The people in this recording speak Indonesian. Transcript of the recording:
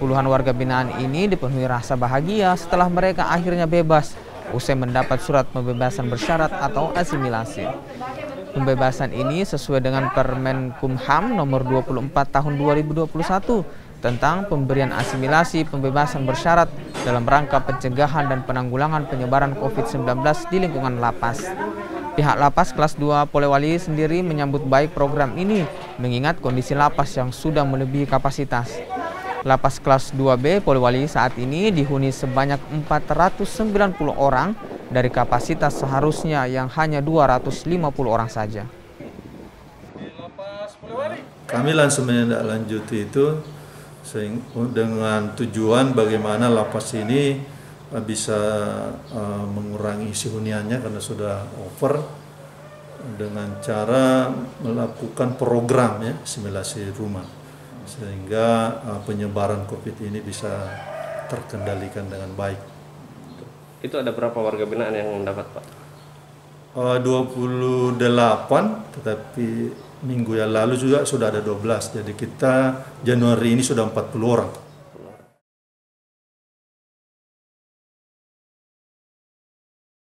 Puluhan warga binaan ini dipenuhi rasa bahagia setelah mereka akhirnya bebas usai mendapat surat pembebasan bersyarat atau asimilasi. Pembebasan ini sesuai dengan Permen Kumham nomor 24 tahun 2021 tentang pemberian asimilasi pembebasan bersyarat dalam rangka pencegahan dan penanggulangan penyebaran COVID-19 di lingkungan lapas. Pihak lapas kelas 2 Polewali sendiri menyambut baik program ini mengingat kondisi lapas yang sudah melebihi kapasitas. Lapas kelas 2B Polewali saat ini dihuni sebanyak 490 orang dari kapasitas seharusnya yang hanya 250 orang saja. Kami langsung menindaklanjuti itu dengan tujuan bagaimana lapas ini eh, bisa uh, mengurangi isi huniannya karena sudah over dengan cara melakukan program ya simulasi rumah sehingga uh, penyebaran COVID ini bisa terkendalikan dengan baik. Itu ada berapa warga binaan yang mendapat Pak? Uh, 28, tetapi minggu yang lalu juga sudah ada 12. Jadi kita Januari ini sudah 40 orang.